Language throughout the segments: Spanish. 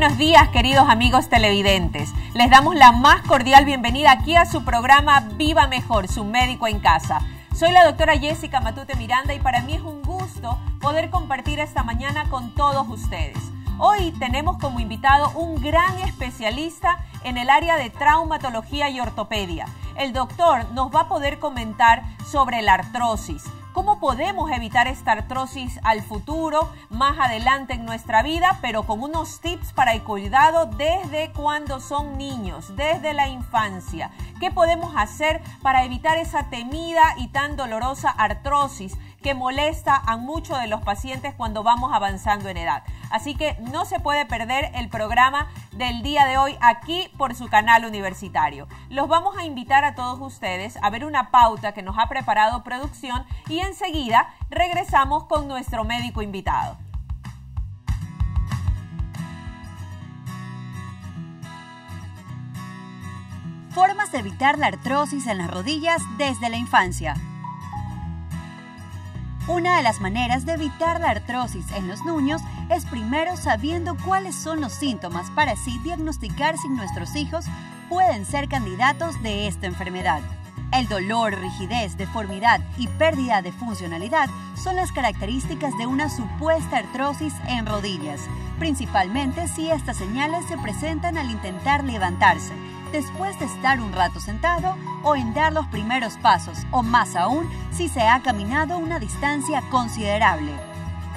buenos días, queridos amigos televidentes. Les damos la más cordial bienvenida aquí a su programa Viva Mejor, su médico en casa. Soy la doctora Jessica Matute Miranda y para mí es un gusto poder compartir esta mañana con todos ustedes. Hoy tenemos como invitado un gran especialista en el área de traumatología y ortopedia. El doctor nos va a poder comentar sobre la artrosis ¿Cómo podemos evitar esta artrosis al futuro, más adelante en nuestra vida, pero con unos tips para el cuidado desde cuando son niños, desde la infancia? ¿Qué podemos hacer para evitar esa temida y tan dolorosa artrosis que molesta a muchos de los pacientes cuando vamos avanzando en edad? Así que no se puede perder el programa del día de hoy aquí por su canal universitario. Los vamos a invitar a todos ustedes a ver una pauta que nos ha preparado producción y enseguida regresamos con nuestro médico invitado. Formas de evitar la artrosis en las rodillas desde la infancia. Una de las maneras de evitar la artrosis en los niños es primero sabiendo cuáles son los síntomas para así diagnosticar si nuestros hijos pueden ser candidatos de esta enfermedad. El dolor, rigidez, deformidad y pérdida de funcionalidad son las características de una supuesta artrosis en rodillas, principalmente si estas señales se presentan al intentar levantarse después de estar un rato sentado o en dar los primeros pasos, o más aún si se ha caminado una distancia considerable.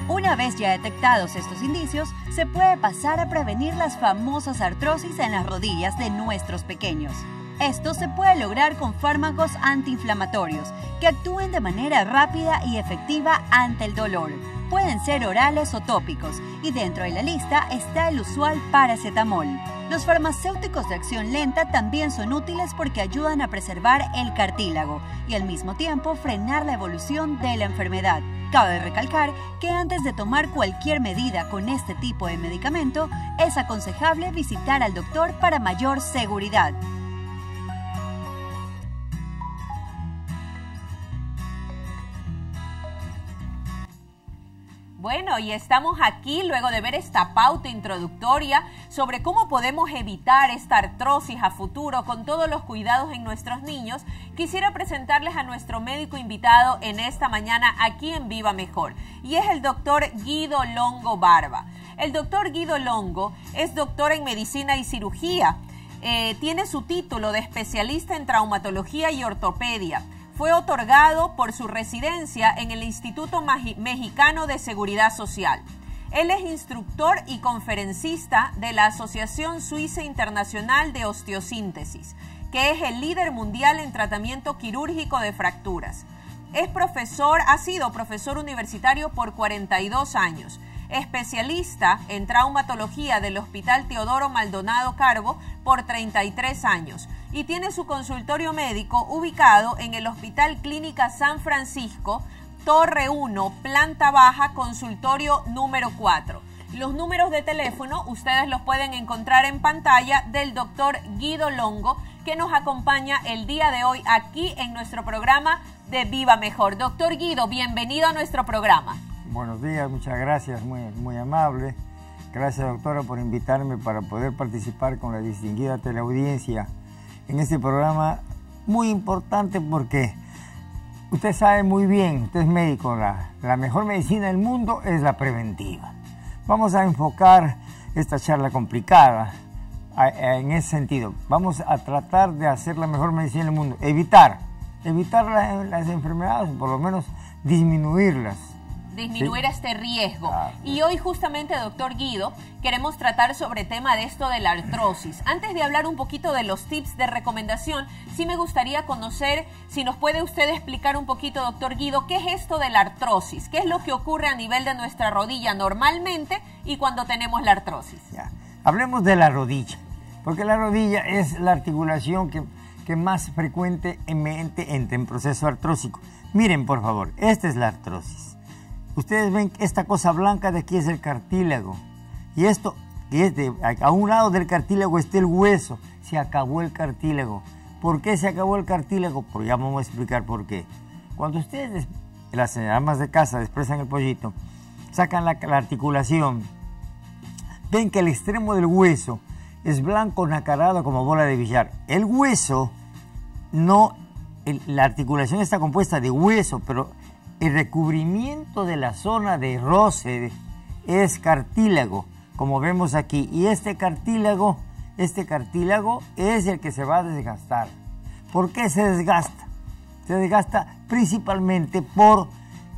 Una vez ya detectados estos indicios, se puede pasar a prevenir las famosas artrosis en las rodillas de nuestros pequeños. Esto se puede lograr con fármacos antiinflamatorios que actúen de manera rápida y efectiva ante el dolor. Pueden ser orales o tópicos y dentro de la lista está el usual paracetamol. Los farmacéuticos de acción lenta también son útiles porque ayudan a preservar el cartílago y al mismo tiempo frenar la evolución de la enfermedad. Cabe recalcar que antes de tomar cualquier medida con este tipo de medicamento, es aconsejable visitar al doctor para mayor seguridad. Bueno, y estamos aquí luego de ver esta pauta introductoria sobre cómo podemos evitar esta artrosis a futuro con todos los cuidados en nuestros niños. Quisiera presentarles a nuestro médico invitado en esta mañana aquí en Viva Mejor y es el doctor Guido Longo Barba. El doctor Guido Longo es doctor en medicina y cirugía. Eh, tiene su título de especialista en traumatología y ortopedia fue otorgado por su residencia en el Instituto Mexicano de Seguridad Social. Él es instructor y conferencista de la Asociación Suiza Internacional de Osteosíntesis, que es el líder mundial en tratamiento quirúrgico de fracturas. Es profesor, ha sido profesor universitario por 42 años especialista en traumatología del Hospital Teodoro Maldonado Carbo por 33 años y tiene su consultorio médico ubicado en el Hospital Clínica San Francisco, Torre 1, planta baja, consultorio número 4. Los números de teléfono ustedes los pueden encontrar en pantalla del doctor Guido Longo, que nos acompaña el día de hoy aquí en nuestro programa de Viva Mejor. Doctor Guido, bienvenido a nuestro programa. Buenos días, muchas gracias, muy, muy amable. Gracias doctora por invitarme para poder participar con la distinguida teleaudiencia en este programa muy importante porque usted sabe muy bien, usted es médico, la, la mejor medicina del mundo es la preventiva. Vamos a enfocar esta charla complicada en ese sentido. Vamos a tratar de hacer la mejor medicina del mundo, evitar, evitar las enfermedades, por lo menos disminuirlas disminuir este riesgo. Y hoy justamente, doctor Guido, queremos tratar sobre tema de esto de la artrosis. Antes de hablar un poquito de los tips de recomendación, sí me gustaría conocer, si nos puede usted explicar un poquito, doctor Guido, qué es esto de la artrosis, qué es lo que ocurre a nivel de nuestra rodilla normalmente y cuando tenemos la artrosis. Hablemos de la rodilla, porque la rodilla es la articulación que, que más frecuentemente entra en proceso artrósico. Miren, por favor, esta es la artrosis. Ustedes ven esta cosa blanca de aquí es el cartílago. Y esto, que a un lado del cartílago está el hueso. Se acabó el cartílago. ¿Por qué se acabó el cartílago? Pues ya vamos a explicar por qué. Cuando ustedes, las amas de casa, expresan el pollito, sacan la, articulación, ven que el extremo del hueso es blanco nacarado como bola de billar. El hueso no, la articulación está compuesta de hueso, pero el recubrimiento de la zona de roce es cartílago, como vemos aquí. Y este cartílago, este cartílago es el que se va a desgastar. ¿Por qué se desgasta? Se desgasta principalmente por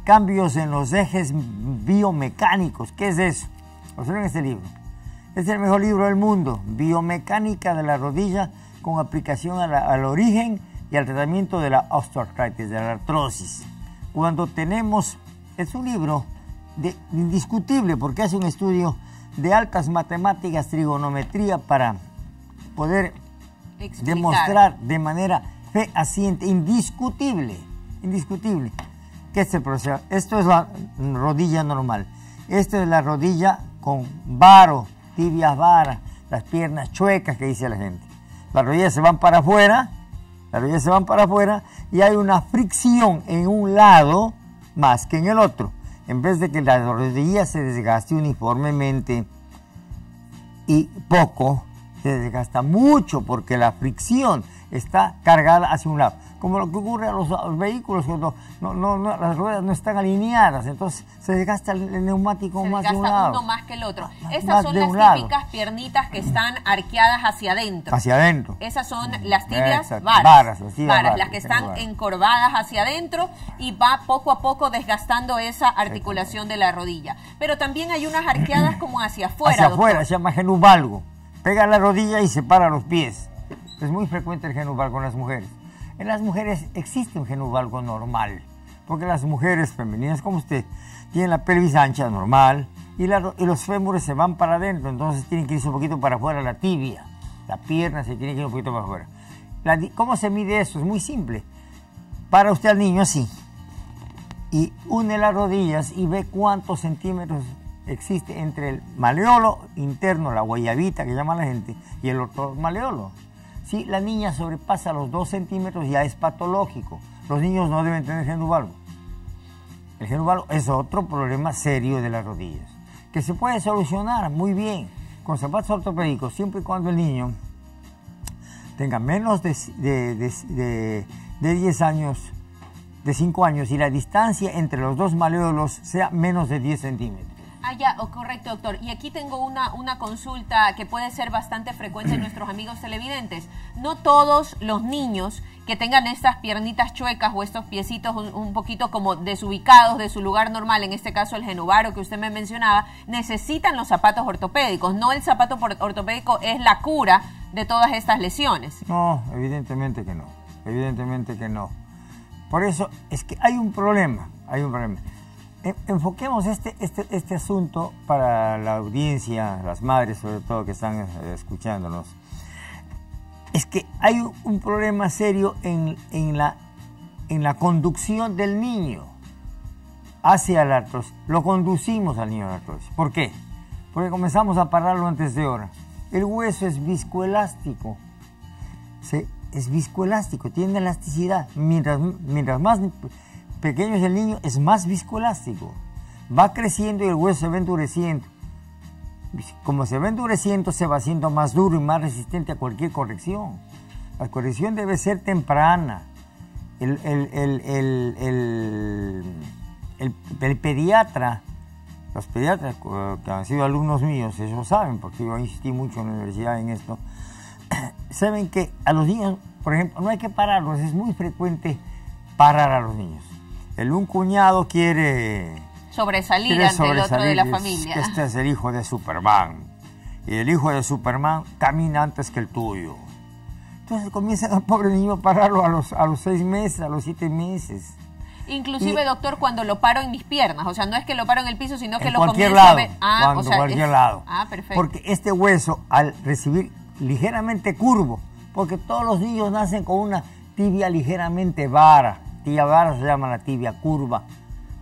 cambios en los ejes biomecánicos. ¿Qué es eso? Observen este libro. Es el mejor libro del mundo, Biomecánica de la rodilla con aplicación al origen y al tratamiento de la osteoartritis, de la artrosis. Cuando tenemos, es un libro de, indiscutible porque hace un estudio de altas matemáticas, trigonometría para poder demostrar de manera fehaciente, indiscutible, indiscutible, que este proceso, esto es la rodilla normal, esto es la rodilla con varo, tibias varas, las piernas chuecas que dice la gente. Las rodillas se van para afuera, las rodillas se van para afuera y hay una fricción en un lado más que en el otro. En vez de que la rodilla se desgaste uniformemente y poco, se desgasta mucho porque la fricción está cargada hacia un lado como lo que ocurre a los, vehículos cuando no, las ruedas no están alineadas, entonces se desgasta el, neumático más de un lado. uno más que el otro. Esas son las típicas piernitas que están arqueadas hacia adentro. Hacia adentro. Esas son las tibias varas. Varas, las, que están encorvadas hacia adentro y va poco a poco desgastando esa articulación de la rodilla. Pero también hay unas arqueadas como hacia afuera. Hacia afuera, se llama genuvalgo. Pega la rodilla y separa los pies. Es muy frecuente el genuvalgo en las mujeres. En las mujeres existe un genuvalgo normal, porque las mujeres femeninas como usted tienen la pelvis ancha normal y, los fémures se van para adentro, entonces tienen que irse un poquito para afuera la tibia, la pierna se tiene que ir un poquito para afuera. ¿Cómo se mide eso? Es muy simple. Para usted al niño así y une las rodillas y ve cuántos centímetros existe entre el maleolo interno, la guayabita que llama la gente, y el otro maleolo. Si la niña sobrepasa los 2 centímetros ya es patológico. Los niños no deben tener genuvalgo. El genuvalgo es otro problema serio de las rodillas, que se puede solucionar muy bien con zapatos ortopédicos siempre y cuando el niño tenga menos de, de, 10 años, de 5 años y la distancia entre los dos maleolos sea menos de 10 centímetros. Ah, ya, oh, correcto, doctor. Y aquí tengo una, una consulta que puede ser bastante frecuente en nuestros amigos televidentes. No todos los niños que tengan estas piernitas chuecas o estos piecitos un, poquito como desubicados de su lugar normal, en este caso el genubaro que usted me mencionaba, necesitan los zapatos ortopédicos. No el zapato ortopédico es la cura de todas estas lesiones. No, evidentemente que no. Evidentemente que no. Por eso es que hay un problema, hay un problema enfoquemos este, este, este asunto para la audiencia, las madres sobre todo que están eh, escuchándonos. Es que hay un problema serio en, la, en la conducción del niño hacia la artrosis. Lo conducimos al niño a la artrosis. ¿Por qué? Porque comenzamos a pararlo antes de hora. El hueso es viscoelástico. es viscoelástico, tiene elasticidad. Mientras, mientras más pequeño es el niño, es más viscoelástico. Va creciendo y el hueso se va endureciendo. Como se va endureciendo, se va haciendo más duro y más resistente a cualquier corrección. La corrección debe ser temprana. El, el, pediatra, los pediatras que han sido alumnos míos, ellos saben, porque yo insistí mucho en la universidad en esto, saben que a los niños, por ejemplo, no hay que pararlos, es muy frecuente parar a los niños. El un cuñado quiere sobresalir ante el otro de la familia. Este es el hijo de Superman. Y el hijo de Superman camina antes que el tuyo. Entonces comienza el pobre niño a pararlo a los, a los seis meses, a los siete meses. Inclusive, doctor, cuando lo paro en mis piernas, o sea, no es que lo paro en el piso, sino que lo comienzo lado, a ver. Ah, cuando, cualquier lado. Ah, perfecto. Porque este hueso, al recibir ligeramente curvo, porque todos los niños nacen con una tibia ligeramente vara, tibia vara se llama la tibia curva,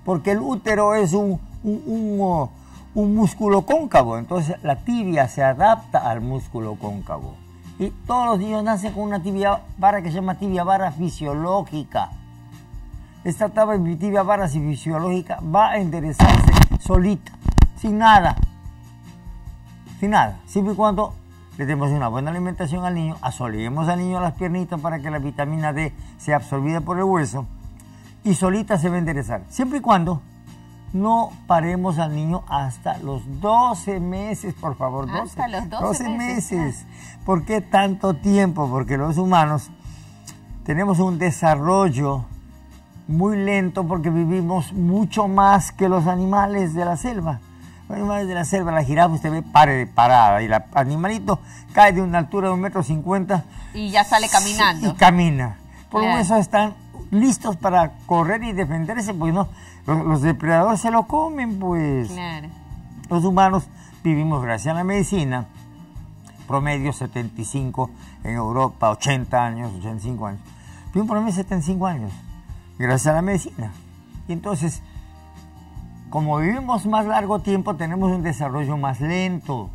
porque el útero es un, un, músculo cóncavo, entonces la tibia se adapta al músculo cóncavo. Y todos los niños nacen con una tibia vara que se llama tibia vara fisiológica. Esta tibia vara fisiológica va a enderezarse solita, sin nada. sin nada, siempre y cuando le demos una buena alimentación al niño, asolemos al niño las piernitas para que la vitamina D sea absorbida por el hueso y solita se va a enderezar, siempre y cuando no paremos al niño hasta los 12 meses, por favor. Hasta los 12, meses. ¿Por qué tanto tiempo? Porque los humanos tenemos un desarrollo muy lento porque vivimos mucho más que los animales de la selva. Los animales de la selva, la jirafa, usted ve pare de parada y el animalito cae de una altura de un metro cincuenta. Y ya sale caminando. Y camina. Por eso están listos para correr y defenderse, pues no, los, depredadores se lo comen, pues. Claro. Los humanos vivimos gracias a la medicina, promedio 75 en Europa, 80 años, 85 años. un promedio de 75 años, gracias a la medicina. Y entonces, como vivimos más largo tiempo, tenemos un desarrollo más lento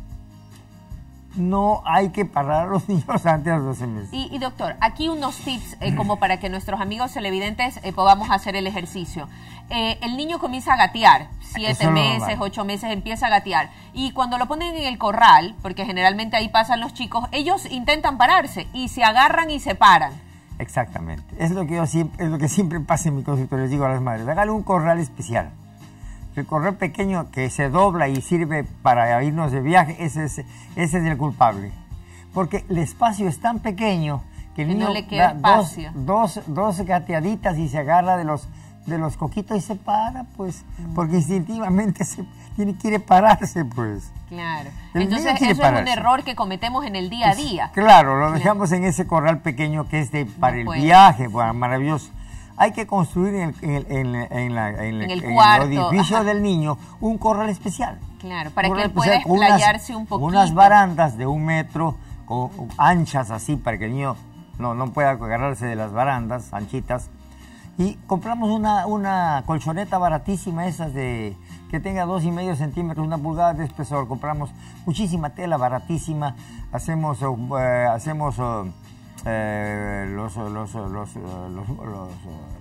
no hay que parar a los niños antes de los 12 meses. Y, doctor, aquí unos tips eh, como para que nuestros amigos televidentes eh, podamos hacer el ejercicio. Eh, el niño comienza a gatear, siete meses, ocho meses, empieza a gatear. Y cuando lo ponen en el corral, porque generalmente ahí pasan los chicos, ellos intentan pararse y se agarran y se paran. Exactamente. Es lo que yo siempre, es lo que siempre pasa en mi consultorio, les digo a las madres, hágale un corral especial el correo pequeño que se dobla y sirve para irnos de viaje, ese es, ese es el culpable. Porque el espacio es tan pequeño que el niño le queda dos, dos, dos, gateaditas y se agarra de los, de los coquitos y se para, pues, mm. porque instintivamente se tiene, quiere pararse, pues. Claro. Entonces eso es un error que cometemos en el día a día. claro, lo dejamos en ese corral pequeño que es de, para el viaje, bueno, maravilloso hay que construir en el, en, el, edificio del niño un corral especial. Claro, para que él pueda explayarse un poquito. Unas barandas de un metro, con, anchas así, para que el niño no, no pueda agarrarse de las barandas, anchitas. Y compramos una, una colchoneta baratísima, esas de que tenga dos y medio centímetros, una pulgada de espesor. Compramos muchísima tela baratísima. Hacemos, eh, hacemos eh, eh, los, los, los,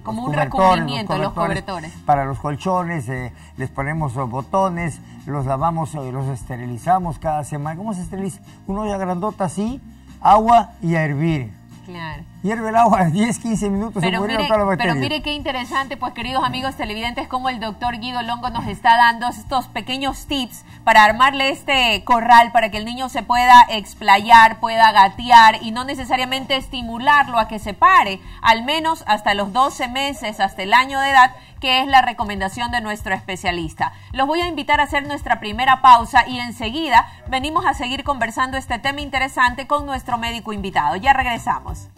como un recubrimiento los cobertores para los colchones eh, les ponemos botones los lavamos y los esterilizamos cada semana. ¿cómo se esteriliza? una olla grandota así agua y a hervir Claro. Hierve el agua 10, 15 minutos. Pero, mire, pero mire qué interesante, pues queridos amigos televidentes, como el doctor Guido Longo nos está dando estos pequeños tips para armarle este corral para que el niño se pueda explayar, pueda gatear y no necesariamente estimularlo a que se pare, al menos hasta los 12 meses, hasta el año de edad, que es la recomendación de nuestro especialista. Los voy a invitar a hacer nuestra primera pausa y enseguida venimos a seguir conversando este tema interesante con nuestro médico invitado. Ya regresamos.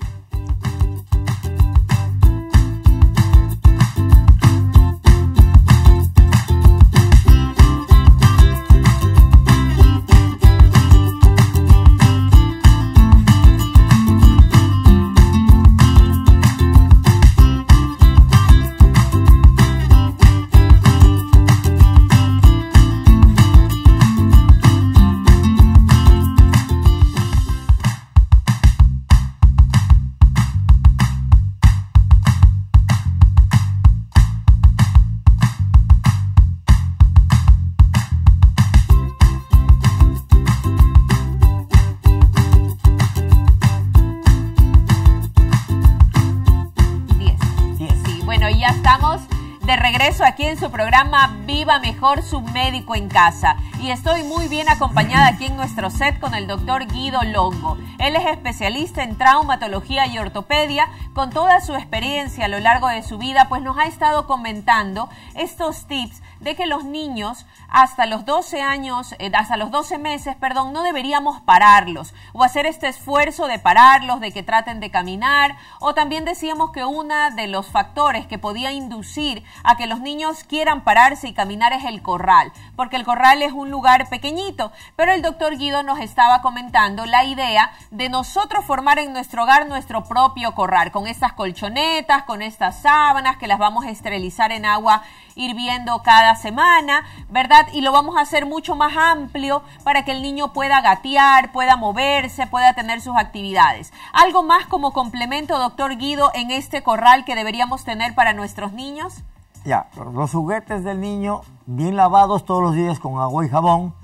Mejor su médico en casa. Y estoy muy bien acompañada aquí en nuestro set con el doctor Guido Longo. Él es especialista en traumatología y ortopedia. Con toda su experiencia a lo largo de su vida, pues nos ha estado comentando estos tips de que los niños hasta los 12 años, eh, hasta los 12 meses, perdón, no deberíamos pararlos o hacer este esfuerzo de pararlos, de que traten de caminar. O también decíamos que uno de los factores que podía inducir a que los niños quieran pararse y caminar es el corral, porque el corral es un lugar pequeñito. Pero el doctor Guido nos estaba comentando la idea de nosotros formar en nuestro hogar nuestro propio corral, con estas colchonetas, con estas sábanas que las vamos a esterilizar en agua hirviendo cada semana, ¿verdad? Y lo vamos a hacer mucho más amplio para que el niño pueda gatear, pueda moverse, pueda tener sus actividades. Algo más como complemento, doctor Guido, en este corral que deberíamos tener para nuestros niños. Ya, los juguetes del niño bien lavados todos los días con agua y jabón.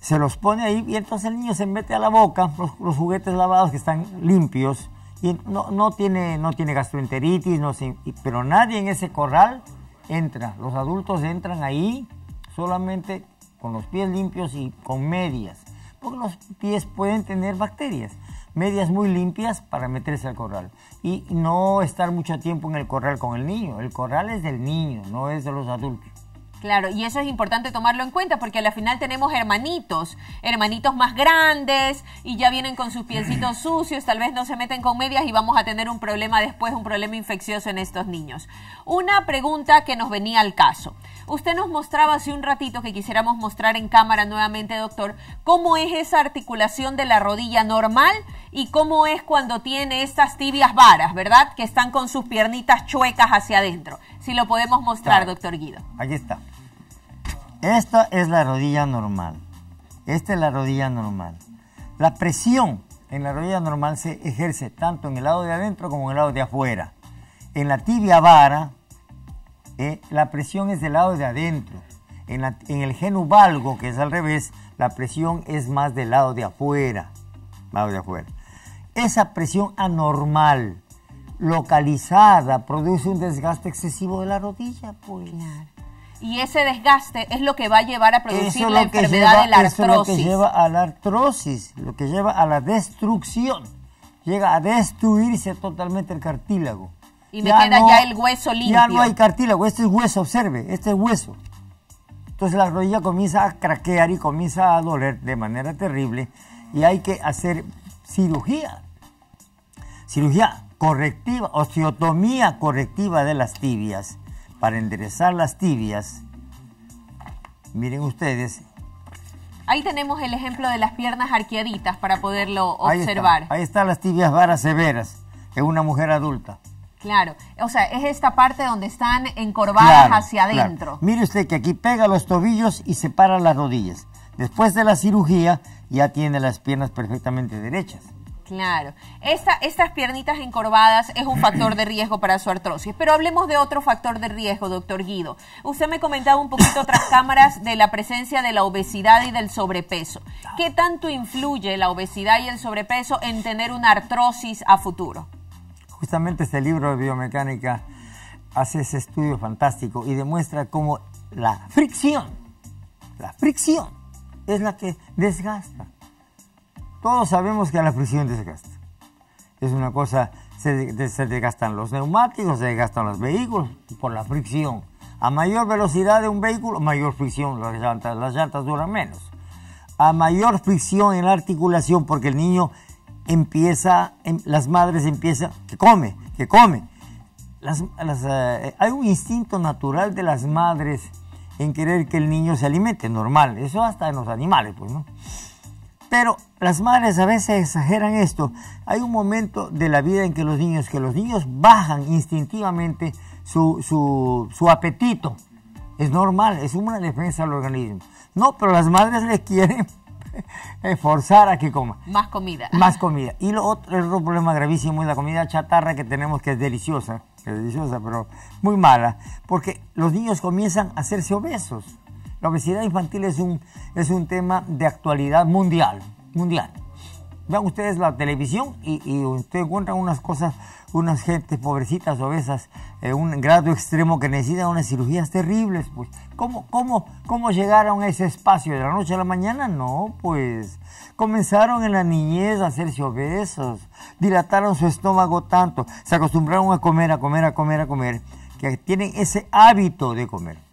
se los pone ahí y entonces el niño se mete a la boca los, juguetes lavados que están limpios y no, no tiene, no tiene gastroenteritis, no pero nadie en ese corral entra. Los adultos entran ahí solamente con los pies limpios y con medias, porque los pies pueden tener bacterias. Medias muy limpias para meterse al corral y no estar mucho tiempo en el corral con el niño. El corral es del niño, no es de los adultos. Claro, y eso es importante tomarlo en cuenta porque al final tenemos hermanitos, hermanitos más grandes y ya vienen con sus piecitos sucios, tal vez no se meten con medias y vamos a tener un problema después, un problema infeccioso en estos niños. Una pregunta que nos venía al caso. Usted nos mostraba hace un ratito que quisiéramos mostrar en cámara nuevamente, doctor, cómo es esa articulación de la rodilla normal y cómo es cuando tiene estas tibias varas, ¿verdad? Que están con sus piernitas chuecas hacia adentro. Si lo podemos mostrar, doctor Guido. Aquí está. Esta es la rodilla normal. Esta es la rodilla normal. La presión en la rodilla normal se ejerce tanto en el lado de adentro como en el lado de afuera. En la tibia vara, eh, la presión es del lado de adentro. En, en, el que es al revés, la presión es más del lado de afuera. Lado de afuera. Esa presión anormal, localizada, produce un desgaste excesivo de la rodilla, pues. Y ese desgaste es lo que va a llevar a producir la enfermedad de la artrosis. Eso es lo que lleva a la artrosis, lo que lleva a la destrucción. Llega a destruirse totalmente el cartílago. Y me queda ya el hueso limpio. Ya no hay cartílago, este es hueso, observe, este es hueso. Entonces la rodilla comienza a craquear y comienza a doler de manera terrible y hay que hacer cirugía. Cirugía correctiva, osteotomía correctiva de las tibias para enderezar las tibias, miren ustedes. Ahí tenemos el ejemplo de las piernas arqueaditas para poderlo observar. Ahí, están las tibias varas severas en una mujer adulta. Claro, o sea, es esta parte donde están encorvadas hacia adentro. Mire usted que aquí pega los tobillos y separa las rodillas. Después de la cirugía ya tiene las piernas perfectamente derechas. Claro. estas piernitas encorvadas es un factor de riesgo para su artrosis. Pero hablemos de otro factor de riesgo, doctor Guido. Usted me comentaba un poquito tras cámaras de la presencia de la obesidad y del sobrepeso. ¿Qué tanto influye la obesidad y el sobrepeso en tener una artrosis a futuro? Justamente este libro de biomecánica hace ese estudio fantástico y demuestra cómo la fricción, la fricción es la que desgasta todos sabemos que la fricción desgasta. Es una cosa, se, desgastan los neumáticos, se desgastan los vehículos por la fricción. A mayor velocidad de un vehículo, mayor fricción, las llantas, las llantas duran menos. A mayor fricción en la articulación, porque el niño empieza, em, las madres empiezan, que come, que come. Eh, hay un instinto natural de las madres en querer que el niño se alimente, normal. Eso hasta en los animales, pues, ¿no? Pero las madres a veces exageran esto. Hay un momento de la vida en que los niños, que los niños bajan instintivamente su, apetito. Es normal, es una defensa del organismo. No, pero las madres le quieren forzar a que coma. Más comida. Más comida. Y lo otro, el otro problema gravísimo es la comida chatarra que tenemos, que es deliciosa, que es deliciosa, pero muy mala, porque los niños comienzan a hacerse obesos. La obesidad infantil es un, es un tema de actualidad mundial, mundial. Vean ustedes la televisión y, ustedes encuentran unas cosas, unas gentes pobrecitas, obesas, en un grado extremo que necesitan unas cirugías terribles. Pues, ¿cómo, cómo, ¿Cómo llegaron a ese espacio de la noche a la mañana? No, pues comenzaron en la niñez a hacerse obesos, dilataron su estómago tanto, se acostumbraron a comer, a comer, a comer, a comer, que tienen ese hábito de comer.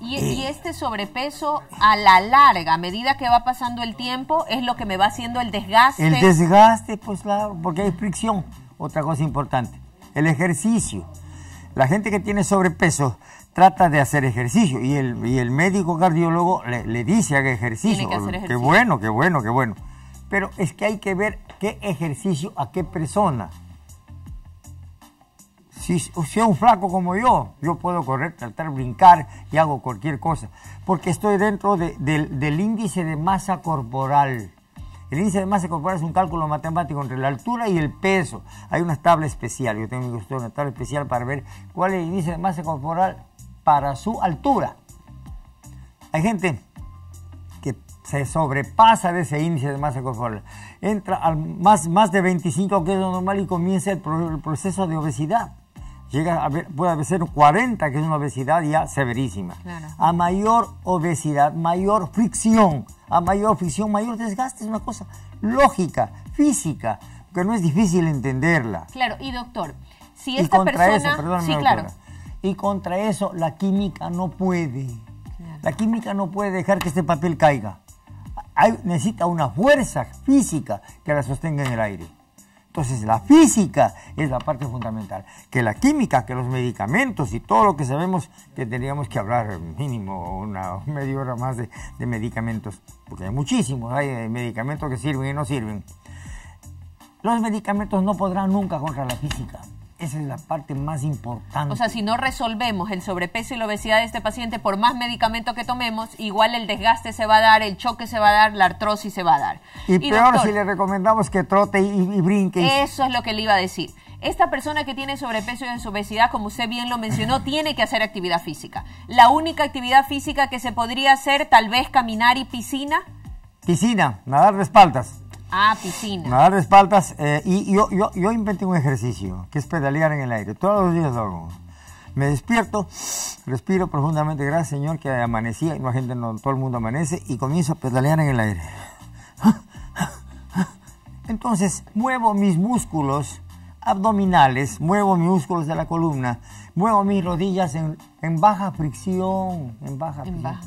Y, este sobrepeso a la larga, a medida que va pasando el tiempo, es lo que me va haciendo el desgaste. El desgaste, pues claro, porque hay fricción. Otra cosa importante, el ejercicio. La gente que tiene sobrepeso trata de hacer ejercicio y el, y el médico cardiólogo le, dice haga ejercicio. Que ejercicio. Qué bueno, qué bueno, qué bueno. Pero es que hay que ver qué ejercicio a qué persona. Si, si un flaco como yo, yo puedo correr, tratar, brincar y hago cualquier cosa, porque estoy dentro del índice de masa corporal. El índice de masa corporal es un cálculo matemático entre la altura y el peso. Hay una tabla especial, yo tengo que una tabla especial para ver cuál es el índice de masa corporal para su altura. Hay gente que se sobrepasa de ese índice de masa corporal. Entra al más, más de 25, que es lo normal, y comienza el, proceso de obesidad. Llega a ver, puede ser 40, que es una obesidad ya severísima. A mayor obesidad, mayor fricción. A mayor fricción, mayor desgaste. Es una cosa lógica, física, que no es difícil entenderla. Claro, y doctor, si esta persona... Eso, sí, claro. Y contra eso la química no puede. La química no puede dejar que este papel caiga necesita una fuerza física que la sostenga en el aire. Entonces la física es la parte fundamental. Que la química, que los medicamentos y todo lo que sabemos que tendríamos que hablar mínimo una media hora más de, de medicamentos, porque hay muchísimos, hay medicamentos que sirven y no sirven. Los medicamentos no podrán nunca contra la física. Esa es la parte más importante. O sea, si no resolvemos el sobrepeso y la obesidad de este paciente, por más medicamento que tomemos, igual el desgaste se va a dar, el choque se va a dar, la artrosis se va a dar. Y, peor si le recomendamos que trote y, brinque. Eso es lo que le iba a decir. Esta persona que tiene sobrepeso y obesidad, como usted bien lo mencionó, tiene que hacer actividad física. La única actividad física que se podría hacer, tal vez caminar y piscina. Piscina, nadar de espaldas. Ah, piscina. Nadar de espaldas. Eh, y yo, yo, yo inventé un ejercicio, que es pedalear en el aire. Todos los días lo hago. Me despierto, respiro profundamente, gracias Señor, que amanecía, y no, gente, no todo el mundo amanece, y comienzo a pedalear en el aire. Entonces, muevo mis músculos abdominales, muevo mis músculos de la columna, muevo mis rodillas en, baja fricción, en baja fricción.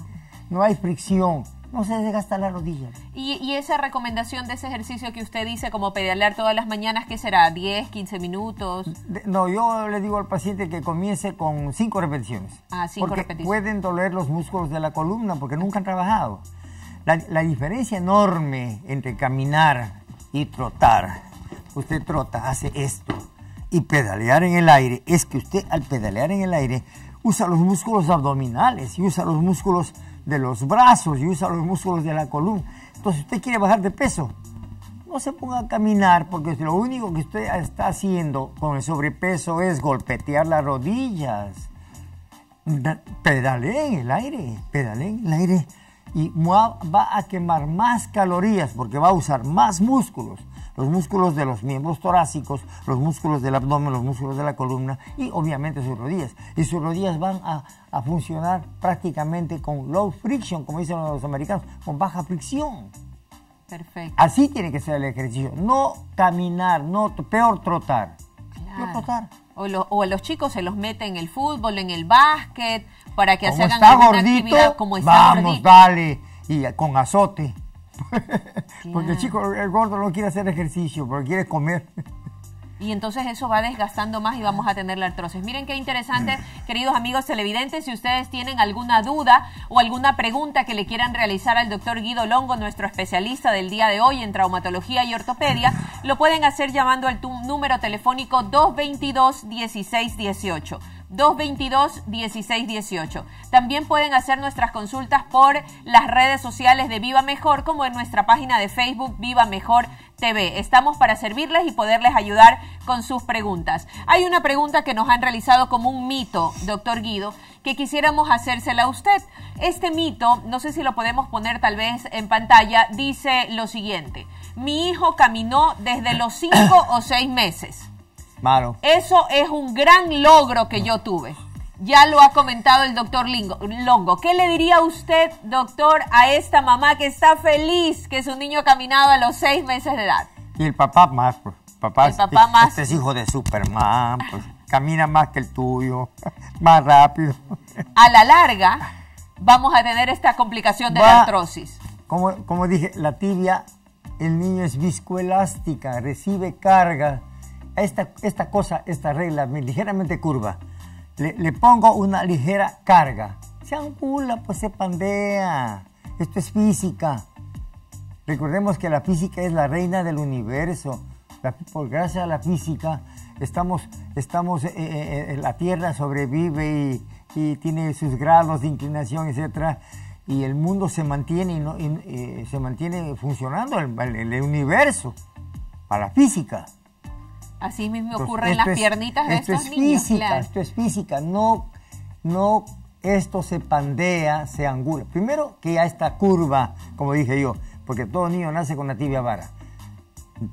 No hay fricción no se desgasta la rodilla. ¿Y, esa recomendación de ese ejercicio que usted dice, como pedalear todas las mañanas, qué será? ¿10, 15 minutos? No, yo le digo al paciente que comience con 5 repeticiones. Ah, 5 repeticiones. Pueden doler los músculos de la columna porque nunca han trabajado. La, la diferencia enorme entre caminar y trotar, usted trota, hace esto, y pedalear en el aire, es que usted al pedalear en el aire usa los músculos abdominales y usa los músculos de los brazos y usa los músculos de la columna. Entonces, usted quiere bajar de peso, no se ponga a caminar porque lo único que usted está haciendo con el sobrepeso es golpetear las rodillas. Pedale en el aire, pedale en el aire y va a quemar más calorías porque va a usar más músculos los músculos de los miembros torácicos, los músculos del abdomen, los músculos de la columna y obviamente sus rodillas. Y sus rodillas van a, funcionar prácticamente con low friction, como dicen los americanos, con baja fricción. Perfecto. Así tiene que ser el ejercicio, no caminar, no peor trotar. Peor trotar. O, a los chicos se los mete en el fútbol, en el básquet, para que hagan alguna actividad como está Vamos, dale, y con azote. Porque el chico, el gordo no quiere hacer ejercicio, pero quiere comer. Y entonces eso va desgastando más y vamos a tener la artrosis. Miren qué interesante, queridos amigos televidentes, si ustedes tienen alguna duda o alguna pregunta que le quieran realizar al doctor Guido Longo, nuestro especialista del día de hoy en traumatología y ortopedia, lo pueden hacer llamando al número telefónico 222 1618. 222-1618. También pueden hacer nuestras consultas por las redes sociales de Viva Mejor, como en nuestra página de Facebook Viva Mejor TV. Estamos para servirles y poderles ayudar con sus preguntas. Hay una pregunta que nos han realizado como un mito, doctor Guido, que quisiéramos hacérsela a usted. Este mito, no sé si lo podemos poner tal vez en pantalla, dice lo siguiente. Mi hijo caminó desde los 5 o 6 meses. Eso es un gran logro que yo tuve. Ya lo ha comentado el doctor Longo. ¿Qué le diría usted, doctor, a esta mamá que está feliz que su niño ha caminado a los seis meses de edad? Y el papá más, pues. Papá, el papá más. Este es hijo de Superman, pues. Camina más que el tuyo, más rápido. A la larga, vamos a tener esta complicación de la artrosis. Como, como dije, la tibia, el niño es viscoelástica, recibe carga esta, esta cosa, esta regla ligeramente curva, le, pongo una ligera carga. Se angula, pues se pandea. Esto es física. Recordemos que la física es la reina del universo. por gracias a la física estamos, estamos eh, eh, eh, la Tierra sobrevive y, tiene sus grados de inclinación, etc. Y el mundo se mantiene, y se mantiene funcionando, el, el universo, a la física. Así mismo ocurre en las piernitas de esto estos es Física, Esto es física, no, no esto se pandea, se angula. Primero que ya esta curva, como dije yo, porque todo niño nace con la tibia vara,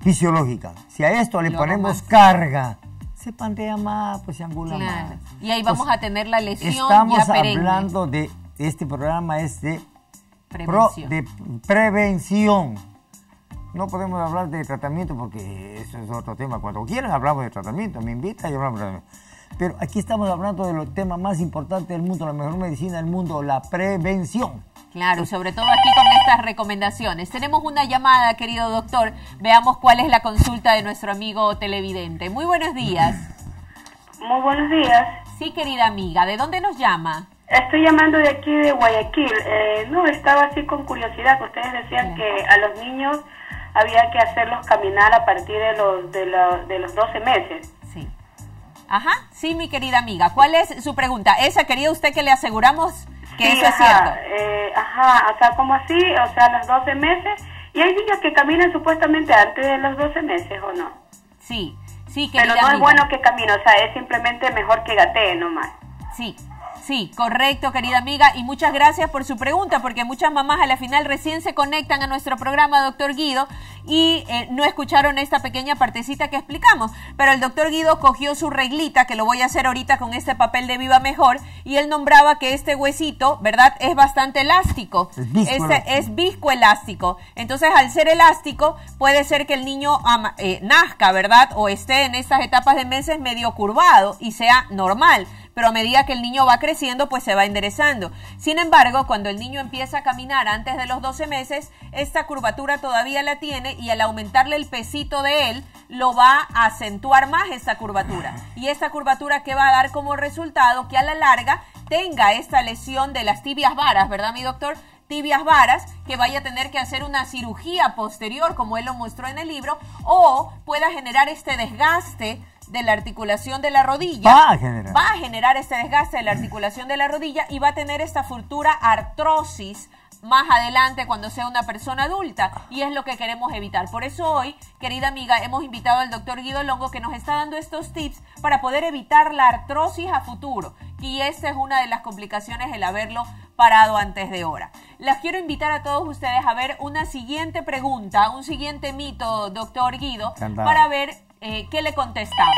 fisiológica. Si a esto le ponemos carga, se pandea más, pues se angula más. Y ahí vamos a tener la lesión Estamos hablando de, este programa es de prevención. de prevención. No podemos hablar de tratamiento porque eso es otro tema. Cuando quieran hablamos de tratamiento, me invita y hablamos de tratamiento. Pero aquí estamos hablando de los temas más importantes del mundo, la mejor medicina del mundo, la prevención. Claro, sobre todo aquí con estas recomendaciones. Tenemos una llamada, querido doctor. Veamos cuál es la consulta de nuestro amigo televidente. Muy buenos días. Muy buenos días. Sí, querida amiga. ¿De dónde nos llama? Estoy llamando de aquí de Guayaquil. Eh, no, estaba así con curiosidad, que ustedes decían que a los niños había que hacerlos caminar a partir de los, de, de los 12 meses. Ajá, sí, mi querida amiga. ¿Cuál es su pregunta? ¿Esa quería usted que le aseguramos que eso es cierto? Eh, ajá, o sea, como así, o sea, los 12 meses. ¿Y hay niños que caminan supuestamente antes de los 12 meses o no? Sí, sí, querida Pero no es bueno que camine, o sea, es simplemente mejor que gatee nomás. Sí, Sí, correcto, querida amiga, y muchas gracias por su pregunta, porque muchas mamás a la final recién se conectan a nuestro programa, doctor Guido, y eh, no escucharon esta pequeña partecita que explicamos. Pero el doctor Guido cogió su reglita, que lo voy a hacer ahorita con este papel de Viva Mejor, y él nombraba que este huesito, ¿verdad?, es bastante elástico. Es, este, es viscoelástico. Entonces, al ser elástico, puede ser que el niño eh, nazca, ¿verdad?, o esté en estas etapas de meses medio curvado y sea normal pero a medida que el niño va creciendo, pues se va enderezando. Sin embargo, cuando el niño empieza a caminar antes de los 12 meses, esta curvatura todavía la tiene y al aumentarle el pesito de él, lo va a acentuar más esta curvatura. Y esta curvatura que va a dar como resultado que a la larga tenga esta lesión de las tibias varas, ¿verdad, mi doctor? tibias varas, que vaya a tener que hacer una cirugía posterior, como él lo mostró en el libro, o pueda generar este desgaste de la articulación de la rodilla. Va a generar. Va a generar este desgaste de la articulación de la rodilla y va a tener esta futura artrosis más adelante cuando sea una persona adulta y es lo que queremos evitar. Por eso hoy, querida amiga, hemos invitado al doctor Guido Longo que nos está dando estos tips para poder evitar la artrosis a futuro. Y esta es una de las complicaciones el haberlo parado antes de hora. Las quiero invitar a todos ustedes a ver una siguiente pregunta, un siguiente mito, doctor Guido, para ver eh, ¿qué le contestamos?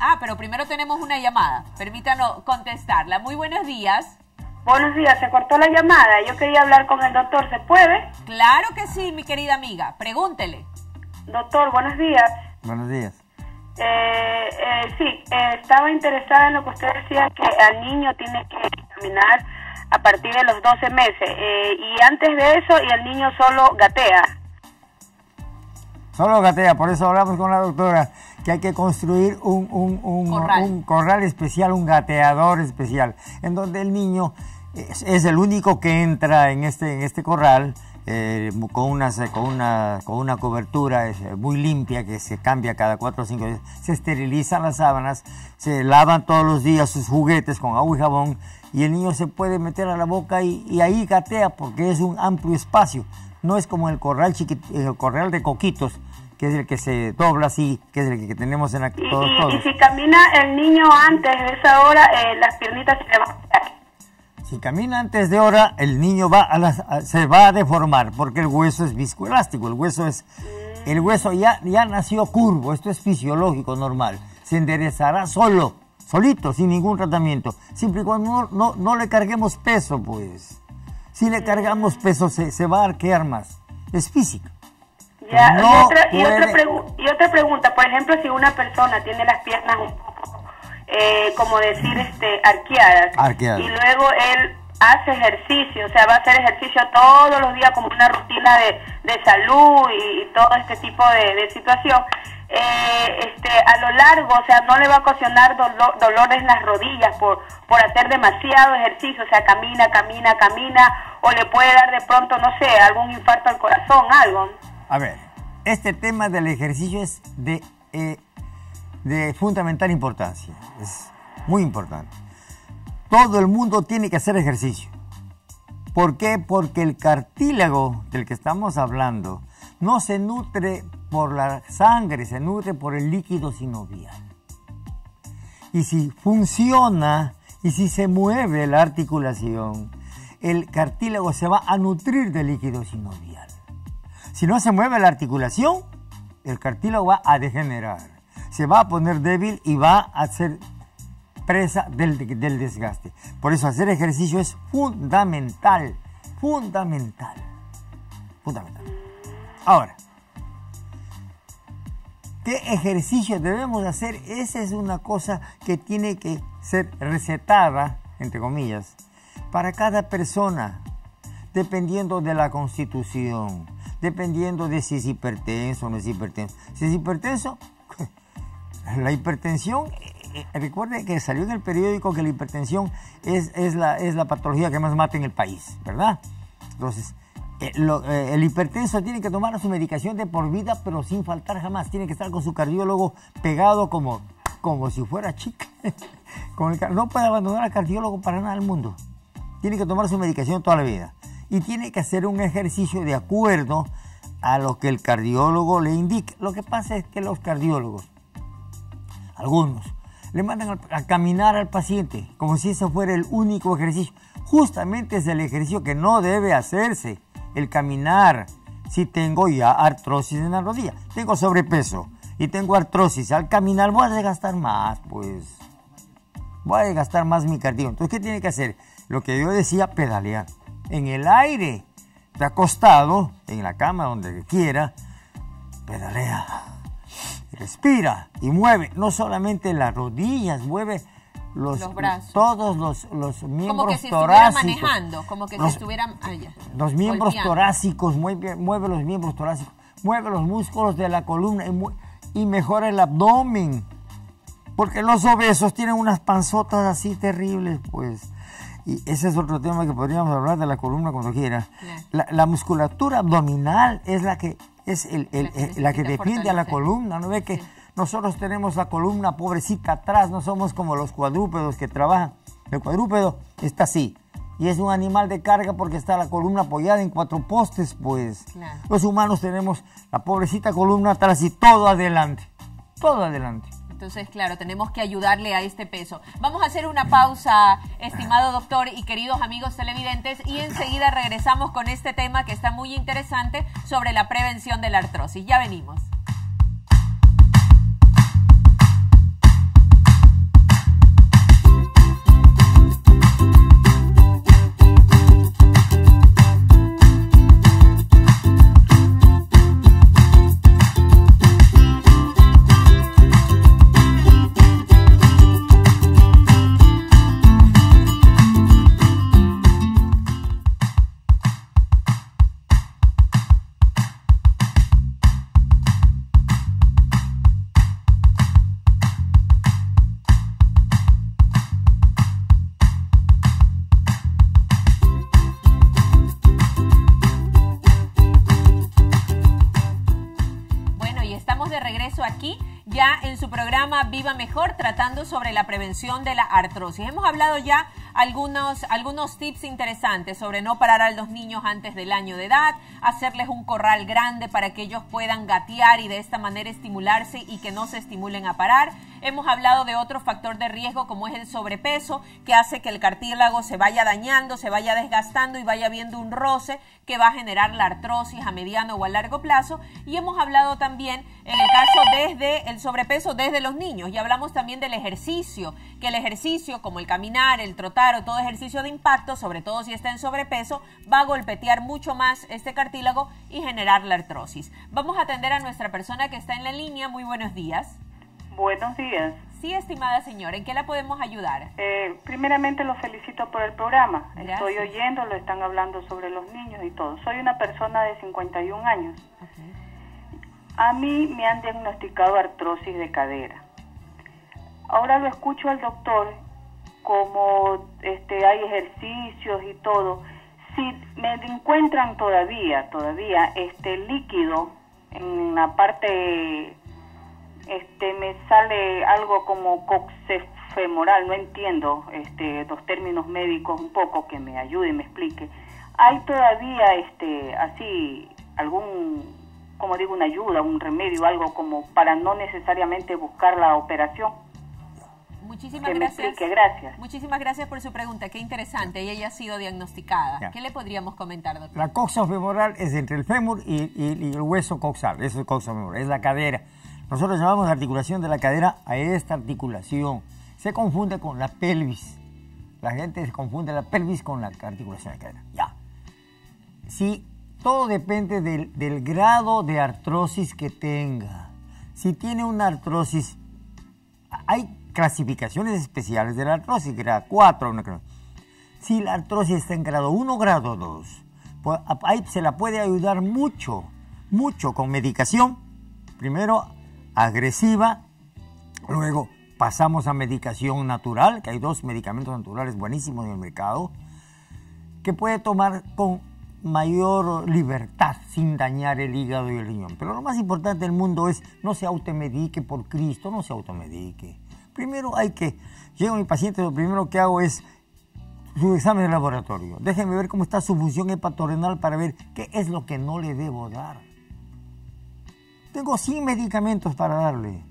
Ah, pero primero tenemos una llamada. Permítanos contestarla. Muy buenos días. Buenos días, se cortó la llamada. Yo quería hablar con el doctor, ¿se puede? Claro que sí, mi querida amiga. Pregúntele. Doctor, buenos días. Buenos días. Eh, eh, sí, estaba interesada en lo que usted decía, que al niño tiene que caminar a partir de los 12 meses. y antes de eso, y el niño solo gatea. Solo gatea, por eso hablamos con la doctora que hay que construir un, un, corral. especial, un gateador especial, en donde el niño es, el único que entra en este, en este corral eh, con, una, con, una, con una cobertura eh, muy limpia que se cambia cada cuatro o cinco días. Se esterilizan las sábanas, se lavan todos los días sus juguetes con agua y jabón y el niño se puede meter a la boca y, y ahí gatea porque es un amplio espacio no es como el corral chiquito, el corral de coquitos, que es el que se dobla así, que es el que tenemos en aquí todos, y, si camina el niño antes de esa hora, eh, las piernitas se le van a. Si camina antes de hora, el niño va a se va a deformar, porque el hueso es viscoelástico, el hueso es... Mm. El hueso ya, ya nació curvo, esto es fisiológico, normal. Se enderezará solo, solito, sin ningún tratamiento, siempre y cuando no, no, no le carguemos peso, pues. Si le cargamos peso, se, se va a arquear más. Es físico. Ya, y, otra, pregunta, por ejemplo, si una persona tiene las piernas un poco, eh, como decir, este, arqueadas, y luego él hace ejercicio, o sea, va a hacer ejercicio todos los días como una rutina de, de salud y, todo este tipo de, de situación, eh, este, a lo largo, o sea, no le va a ocasionar dolor, dolor en las rodillas por, por hacer demasiado ejercicio, o sea, camina, camina, camina, o le puede dar de pronto, no sé, algún infarto al corazón, algo. A ver, este tema del ejercicio es de, eh, de fundamental importancia, es muy importante. Todo el mundo tiene que hacer ejercicio. ¿Por qué? Porque el cartílago del que estamos hablando no se nutre por la sangre, se nutre por el líquido sinovial. Y si funciona Y si se mueve la articulación, el cartílago se va a nutrir de líquido sinovial. Si no se mueve la articulación, el cartílago va a degenerar, se va a poner débil y va a ser presa del, del desgaste. Por eso hacer ejercicio es fundamental, fundamental, fundamental. Ahora, ¿qué ejercicio debemos hacer? Esa es una cosa que tiene que ser recetada, entre comillas, para cada persona, dependiendo de la constitución, dependiendo de si es hipertenso o no es hipertenso. Si es hipertenso, la hipertensión, eh, eh, recuerde que salió en el periódico que la hipertensión es, es, la, es la patología que más mata en el país, ¿verdad? Entonces, eh, el hipertenso tiene que tomar su medicación de por vida, pero sin faltar jamás. Tiene que estar con su cardiólogo pegado como, como si fuera chica. no puede abandonar al cardiólogo para nada del mundo. Tiene que tomar su medicación toda la vida. Y tiene que hacer un ejercicio de acuerdo a lo que el cardiólogo le indique. Lo que pasa es que los cardiólogos, algunos, le mandan a, caminar al paciente como si eso fuera el único ejercicio. Justamente es el ejercicio que no debe hacerse, el caminar. Si tengo ya artrosis en la rodilla, tengo sobrepeso y tengo artrosis, al caminar voy a desgastar más, pues voy a desgastar más mi cardio. Entonces, ¿qué tiene que hacer? Lo que yo decía, pedalear. En el aire, de acostado, en la cama, donde quiera, pedalea. Respira y mueve, no solamente las rodillas, mueve los, brazos. todos los, los miembros como que si torácicos. manejando, como que los, si estuviera Los miembros torácicos, mueve, mueve los miembros torácicos, mueve los músculos de la columna y, y mejora el abdomen. Porque los obesos tienen unas panzotas así terribles, pues. Y ese es otro tema que podríamos hablar de la columna cuando quiera. La, musculatura abdominal es la que es el, la que defiende a la columna. ¿No ve que nosotros tenemos la columna pobrecita atrás? No somos como los cuadrúpedos que trabajan. El cuadrúpedo está así. Y es un animal de carga porque está la columna apoyada en cuatro postes, pues. Los humanos tenemos la pobrecita columna atrás y todo adelante. Todo adelante. Entonces, claro, tenemos que ayudarle a este peso. Vamos a hacer una pausa, estimado doctor y queridos amigos televidentes, y enseguida regresamos con este tema que está muy interesante sobre la prevención de la artrosis. Ya venimos. Viva Mejor tratando sobre la prevención de la artrosis. Hemos hablado ya algunos, algunos tips interesantes sobre no parar a los niños antes del año de edad, hacerles un corral grande para que ellos puedan gatear y de esta manera estimularse y que no se estimulen a parar. Hemos hablado de otro factor de riesgo como es el sobrepeso, que hace que el cartílago se vaya dañando, se vaya desgastando y vaya viendo un roce que va a generar la artrosis a mediano o a largo plazo. Y hemos hablado también en el caso desde el sobrepeso desde los niños y hablamos también del ejercicio, que el ejercicio como el caminar, el trotar o todo ejercicio de impacto, sobre todo si está en sobrepeso, va a golpetear mucho más este cartílago y generar la artrosis. Vamos a atender a nuestra persona que está en la línea. Muy buenos días. Buenos días. Sí, estimada señora, ¿en qué la podemos ayudar? Eh, primeramente lo felicito por el programa. Estoy oyendo, lo están hablando sobre los niños y todo. Soy una persona de 51 años. A mí me han diagnosticado artrosis de cadera. Ahora lo escucho al doctor como este hay ejercicios y todo. Si me encuentran todavía, todavía este líquido en la parte este me sale algo como femoral, no entiendo este los términos médicos un poco que me ayude y me explique. ¿Hay todavía este así algún como digo una ayuda, un remedio, algo como para no necesariamente buscar la operación? Muchísimas gracias. Gracias. Muchísimas gracias por su pregunta. Qué interesante. Ella ya ha sido diagnosticada. ¿Qué le podríamos comentar, doctor? La coxofemoral es entre el fémur y, el hueso coxal. Eso es coxofemoral, es la cadera. Nosotros llamamos articulación de la cadera a esta articulación. Se confunde con la pelvis. La gente se confunde la pelvis con la articulación de la cadera. Ya. Si todo depende del, grado de artrosis que tenga. Si tiene una artrosis, hay clasificaciones especiales de la artrosis, grado 4. Si la artrosis está en grado 1 grado 2, pues ahí se la puede ayudar mucho, mucho con medicación. Primero agresiva, luego pasamos a medicación natural, que hay dos medicamentos naturales buenísimos en el mercado, que puede tomar con mayor libertad sin dañar el hígado y el riñón. Pero lo más importante del mundo es no se automedique por Cristo, no se automedique. Primero hay que, llego a mi paciente, lo primero que hago es su examen de laboratorio. Déjenme ver cómo está su función hepatorenal para ver qué es lo que no le debo dar. Tengo 100 medicamentos para darle,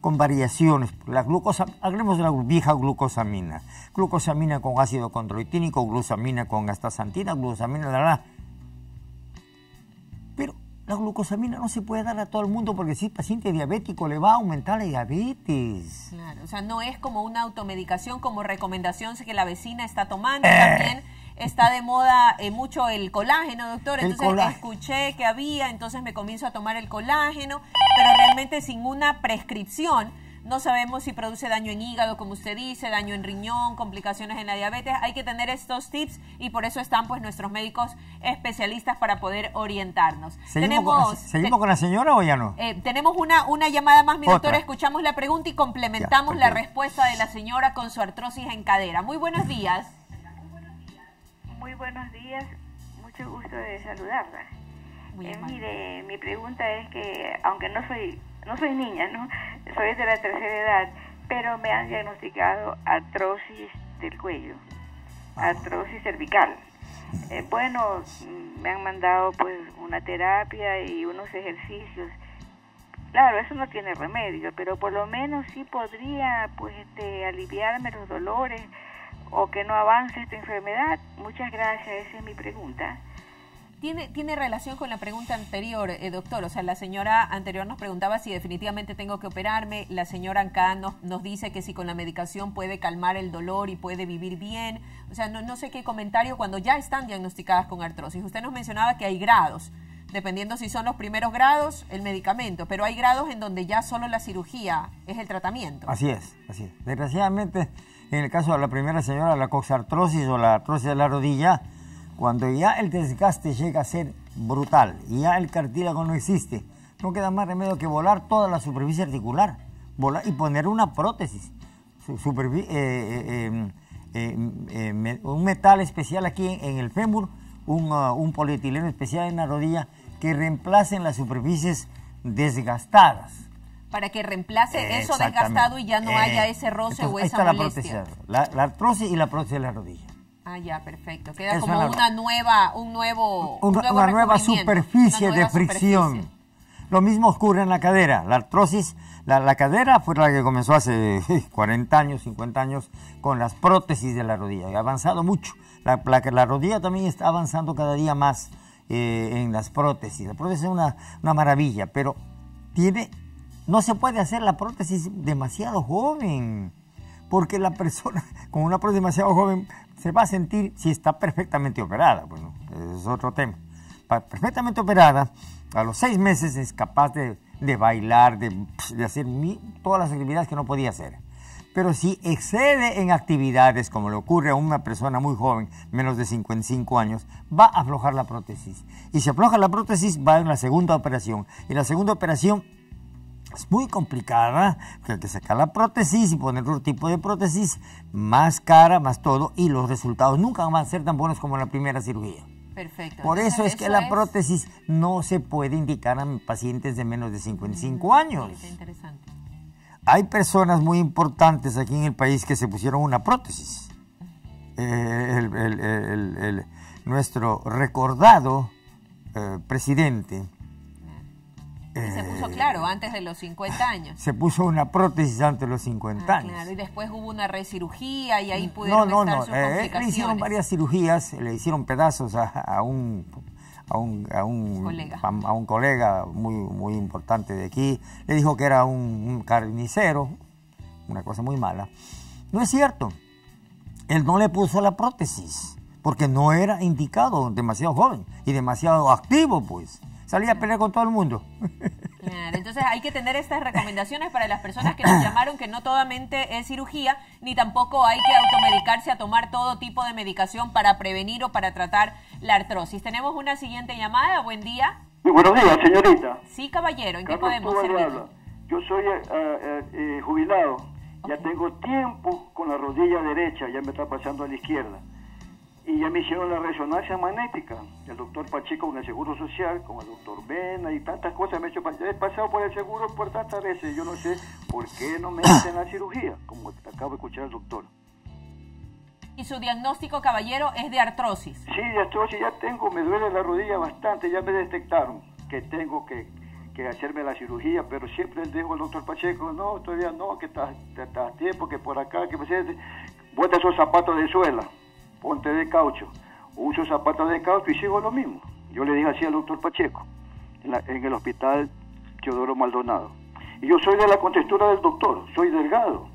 con variaciones. La glucosa, hablemos de la vieja glucosamina. Glucosamina con ácido condroitínico, glucosamina con astaxantina, glucosamina, la, la. La glucosamina no se puede dar a todo el mundo porque si es paciente diabético le va a aumentar la diabetes. Claro, o sea, no es como una automedicación, como recomendación que la vecina está tomando. Eh. También está de moda eh, mucho el colágeno, doctor. Entonces escuché que había, entonces me comienzo a tomar el colágeno, pero realmente sin una prescripción no sabemos si produce daño en hígado, como usted dice, daño en riñón, complicaciones en la diabetes. Hay que tener estos tips y por eso están pues nuestros médicos especialistas para poder orientarnos. ¿Seguimos, con, la, señora o ya no? Eh, tenemos una, una llamada más, mi doctor. Escuchamos la pregunta y complementamos la respuesta de la señora con su artrosis en cadera. Muy buenos días. Muy buenos días. Mucho gusto de saludarla. Eh, mire, mi pregunta es que, aunque no soy no soy niña, ¿no? Soy de la tercera edad, pero me han diagnosticado artrosis del cuello, ah. artrosis cervical. Eh, bueno, me han mandado pues una terapia y unos ejercicios. Claro, eso no tiene remedio, pero por lo menos sí podría pues este, aliviarme los dolores o que no avance esta enfermedad. Muchas gracias, esa es mi pregunta. Tiene, tiene relación con la pregunta anterior, eh, doctor. O sea, la señora anterior nos preguntaba si definitivamente tengo que operarme. La señora acá nos, nos dice que si con la medicación puede calmar el dolor y puede vivir bien. O sea, no, no sé qué comentario cuando ya están diagnosticadas con artrosis. Usted nos mencionaba que hay grados dependiendo si son los primeros grados, el medicamento, pero hay grados en donde ya solo la cirugía es el tratamiento. Así es, así es. Desgraciadamente, en el caso de la primera señora, la coxartrosis o la artrosis de la rodilla, cuando ya el desgaste llega a ser brutal ya el cartílago no existe, no queda más remedio que volar toda la superficie articular volar y poner una prótesis. Eh, eh, eh, un metal especial aquí en, el fémur, un, uh, un, polietileno especial en la rodilla que reemplacen las superficies desgastadas. Para que reemplace eso desgastado y ya no haya ese roce o esa ahí molestia. La, la, la artrosis y la prótesis de la rodilla. Ah, ya, perfecto. Queda como una nueva, un nuevo, una, nueva superficie de fricción. Lo mismo ocurre en la cadera. La artrosis, la, cadera fue la que comenzó hace 40 años, 50 años, con las prótesis de la rodilla. Ha avanzado mucho. La, la, rodilla también está avanzando cada día más eh, en las prótesis. La prótesis es una, una maravilla, pero tiene, no se puede hacer la prótesis demasiado joven porque la persona con una prótesis demasiado joven se va a sentir si está perfectamente operada. Bueno, es otro tema. Perfectamente operada, a los seis meses es capaz de, bailar, de, hacer todas las actividades que no podía hacer. Pero si excede en actividades, como le ocurre a una persona muy joven, menos de 55 años, va a aflojar la prótesis. Y si afloja la prótesis, va en la segunda operación. Y la segunda operación es muy complicada, hay que sacar la prótesis y poner otro tipo de prótesis, más cara, más todo, y los resultados nunca van a ser tan buenos como en la primera cirugía. Perfecto. Por eso, es que la prótesis no se puede indicar a pacientes de menos de 55 mm, años. interesante. Hay personas muy importantes aquí en el país que se pusieron una prótesis. Eh, nuestro recordado eh, presidente, se puso claro antes de los 50 años. Se puso una prótesis antes de los 50 ah, años. Claro, y después hubo una recirugía y ahí pudieron no, no, no. Eh, le hicieron varias cirugías, le hicieron pedazos a, un a un, a un, colega. A, un colega muy, muy importante de aquí. Le dijo que era un, carnicero, una cosa muy mala. No es cierto. Él no le puso la prótesis porque no era indicado, demasiado joven y demasiado activo, pues. Salía a pelear con todo el mundo. Claro, entonces hay que tener estas recomendaciones para las personas que nos llamaron que no totalmente es cirugía, ni tampoco hay que automedicarse a tomar todo tipo de medicación para prevenir o para tratar la artrosis. Tenemos una siguiente llamada, buen día. Muy buenos días, señorita. Sí, caballero, ¿en qué podemos servir? Yo soy eh, eh, eh, jubilado, ya tengo tiempo con la rodilla derecha, ya me está pasando a la izquierda y ya me hicieron la resonancia magnética. El doctor Pacheco con el Seguro Social, con el doctor Vena y tantas cosas me he hecho. He pasado por el seguro por tantas veces. Yo no sé por qué no me hacen la cirugía, como acabo de escuchar el doctor. ¿Y su diagnóstico, caballero, es de artrosis? Sí, de artrosis ya tengo, me duele la rodilla bastante, ya me detectaron que tengo que, que hacerme la cirugía, pero siempre le digo al doctor Pacheco, no, todavía no, que está, está tiempo, que por acá, que me vuelta esos zapatos de suela ponte de caucho, uso zapatos de caucho y sigo lo mismo. Yo le dije así al doctor Pacheco, en, el hospital Teodoro Maldonado. Y yo soy de la contextura del doctor, soy delgado.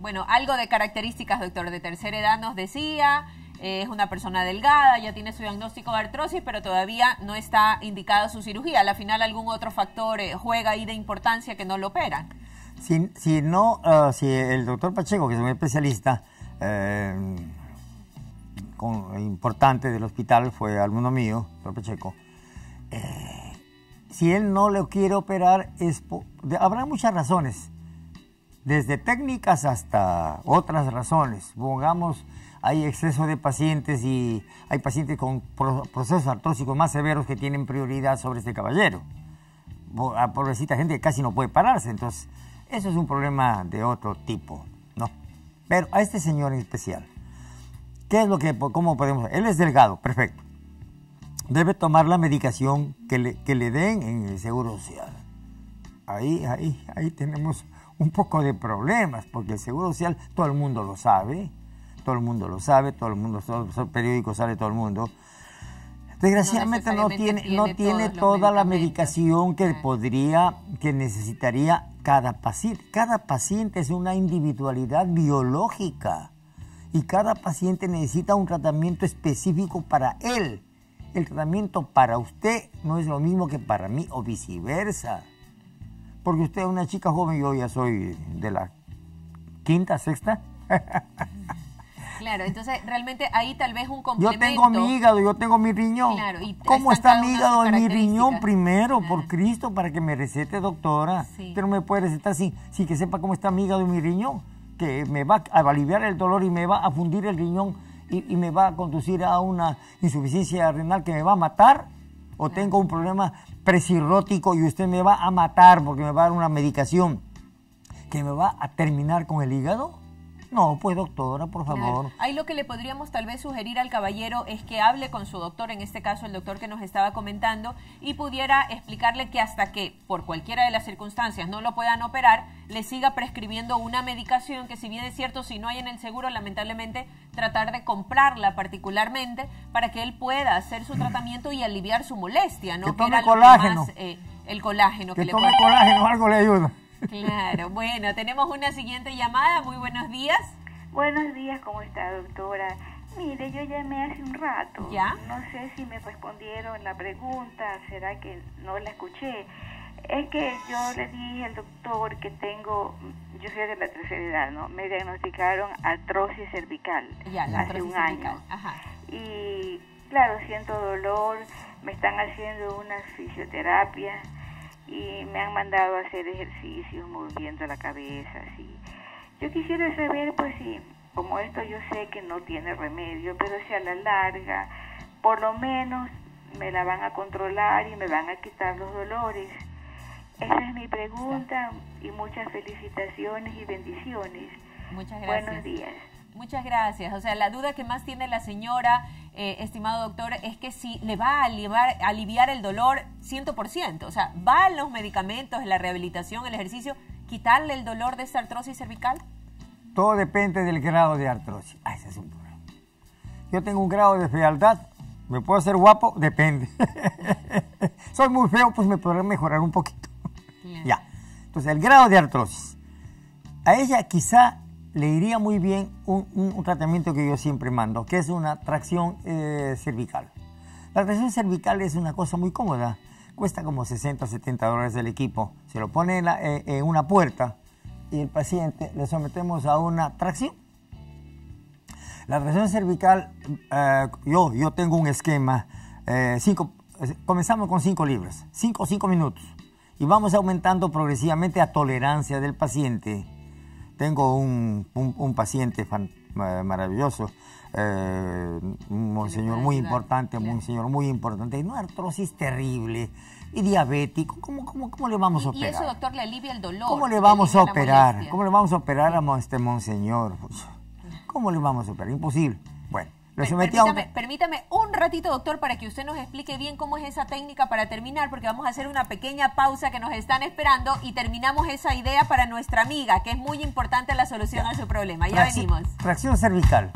Bueno, algo de características, doctor, de tercera edad nos decía, eh, es una persona delgada, ya tiene su diagnóstico de artrosis, pero todavía no está indicada su cirugía. Al final algún otro factor eh, juega ahí de importancia que no lo operan. Si, si no, ah, si el doctor Pacheco, que es un especialista, eh, importante del hospital fue alumno mío, Torpe Checo. Eh, si él no le quiere operar, habrá muchas razones, desde técnicas hasta otras razones. Pongamos, hay exceso de pacientes y hay pacientes con procesos artrósicos más severos que tienen prioridad sobre este caballero. A pobrecita gente que casi no puede pararse, entonces eso es un problema de otro tipo. Pero a este señor en especial, ¿qué es lo que, cómo podemos? Él es delgado, perfecto. Debe tomar la medicación que le, que le den en el Seguro Social. Ahí, ahí, ahí tenemos un poco de problemas, porque el Seguro Social todo el mundo lo sabe, todo el mundo lo sabe, todo el mundo, todos los periódicos sale todo el mundo. Desgraciadamente no, tiene, no tiene toda la medicación que podría, que necesitaría cada paciente. Cada paciente es una individualidad biológica y cada paciente necesita un tratamiento específico para él. El tratamiento para usted no es lo mismo que para mí o viceversa. Porque usted es una chica joven, yo ya soy de la quinta, sexta. Claro, entonces realmente ahí tal vez un complemento. Yo tengo mi hígado, yo tengo mi riñón. Claro, y ¿Cómo está mi hígado en mi riñón primero, por Cristo, para que me recete, doctora? Usted no me puede recetar sin, sin que sepa cómo está mi hígado en mi riñón, que me va a aliviar el dolor y me va a fundir el riñón y, y me va a conducir a una insuficiencia renal que me va a matar. O tengo un problema presirrótico y usted me va a matar porque me va a dar una medicación que me va a terminar con el hígado. No, pues doctora, por favor. Ahí lo que le podríamos tal vez sugerir al caballero es que hable con su doctor, en este caso el doctor que nos estaba comentando, y pudiera explicarle que hasta que por cualquiera de las circunstancias no lo puedan operar, le siga prescribiendo una medicación que si bien es cierto, si no hay en el seguro, lamentablemente tratar de comprarla particularmente para que él pueda hacer su tratamiento y aliviar su molestia, ¿no? Que tome colágeno. Eh, el colágeno que, que tome colágeno, algo le ayuda. Claro, bueno, tenemos una siguiente llamada. Muy buenos días. Buenos días, ¿cómo está, doctora? Mire, yo llamé hace un rato. ¿Ya? No sé si me respondieron la pregunta, será que no la escuché. Es que yo le dije al doctor que tengo, yo soy de la tercera edad, ¿no? Me diagnosticaron artrosis cervical ya, hace un año. Ajá. Y claro, siento dolor, me están haciendo una fisioterapia y me han mandado a hacer ejercicios moviendo la cabeza, así. Yo quisiera saber, pues si, como esto yo sé que no tiene remedio, pero si a la larga, por lo menos me la van a controlar y me van a quitar los dolores. Esa es mi pregunta y muchas felicitaciones y bendiciones. Muchas gracias. Buenos días. Muchas gracias. O sea, la duda que más tiene la señora eh, estimado doctor, es que si le va a aliviar, aliviar el dolor 100%, o sea, ¿van los medicamentos, la rehabilitación, el ejercicio, quitarle el dolor de esta artrosis cervical? Todo depende del grado de artrosis. Ah, ese es un problema. Yo tengo un grado de fealdad, ¿me puedo hacer guapo? Depende. Soy muy feo, pues me podré mejorar un poquito. Ya. Entonces, el grado de artrosis. A ella quizá le iría muy bien un, tratamiento que yo siempre mando, que es una tracción eh, cervical. La tracción cervical es una cosa muy cómoda, cuesta como 60 o 70 dólares el equipo. Se lo pone eh, en, una puerta y el paciente le sometemos a una tracción. La tracción cervical, eh, yo, yo tengo un esquema, cinco, comenzamos con 5 libras, 5 o 5 minutos, y vamos aumentando progresivamente a tolerancia del paciente tengo un, un, paciente maravilloso, eh, un monseñor muy importante, un monseñor muy importante, y una artrosis terrible y diabético, ¿cómo, cómo, cómo le vamos a operar? Y eso, doctor, le alivia el dolor. ¿Cómo le vamos a operar? ¿Cómo le vamos a operar a este monseñor? ¿Cómo le vamos a operar? Imposible. Bueno permítame, un... ratito, doctor, para que usted nos explique bien cómo es esa técnica para terminar, porque vamos a hacer una pequeña pausa que nos están esperando y terminamos esa idea para nuestra amiga, que es muy importante la solución a su problema. Ya venimos. Tracción cervical.